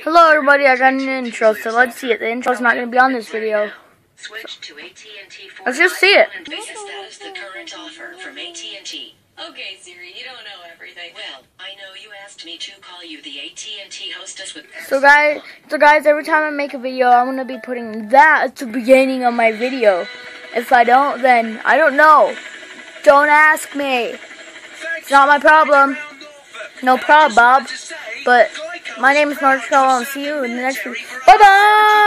Hello everybody, I got an intro, so let's see it. The intro's not going to be on this video. Switch to AT&T Let's just see it. Status the current offer from AT&T. Okay, Siri, you don't know everything. Well, I know you asked me to call you the AT&T hostess with So guys, so guys, every time I make a video, I'm going to be putting that at the beginning of my video. If I don't, then I don't know. Don't ask me. It's not my problem. No problem, Bob. But my name is Marshall, and see you in the next video. Bye-bye!